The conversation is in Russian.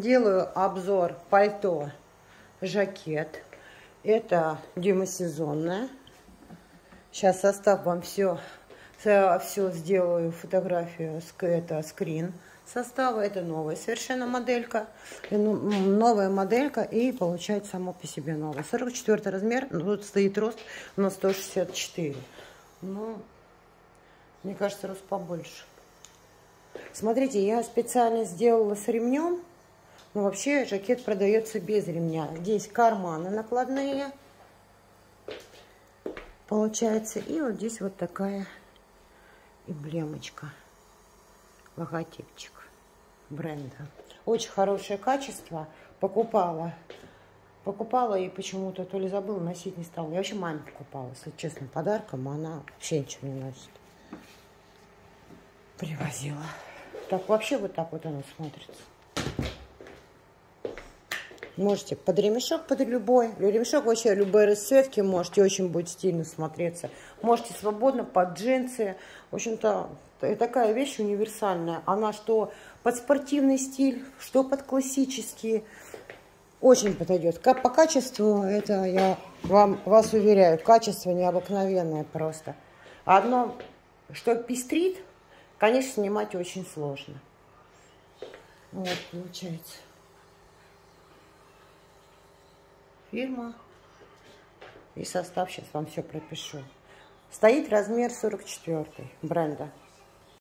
делаю обзор пальто жакет. Это демосезонное. Сейчас состав вам все, все сделаю, фотографию, это скрин состава. Это новая совершенно моделька. Ну, новая моделька и получается само по себе новая. 44 размер, ну, тут стоит рост на 164. Ну, мне кажется, рост побольше. Смотрите, я специально сделала с ремнем. Но вообще жакет продается без ремня. Здесь карманы накладные. Получается. И вот здесь вот такая эмблемочка. Логотипчик бренда. Очень хорошее качество. Покупала. Покупала и почему-то то ли забыла, носить не стала. Я вообще маме покупала, если честно, подарком. А она вообще ничего не носит. Привозила. Так, вообще вот так вот оно смотрится. Можете под ремешок, под любой. Ремешок вообще любой расцветки можете, очень будет стильно смотреться. Можете свободно под джинсы. В общем-то, такая вещь универсальная. Она что под спортивный стиль, что под классический. Очень подойдет. Как по качеству, это я вам вас уверяю, качество необыкновенное просто. Одно, что пестрит, Конечно, снимать очень сложно. Вот, получается. Фирма. И состав сейчас вам все пропишу. Стоит размер 44 бренда.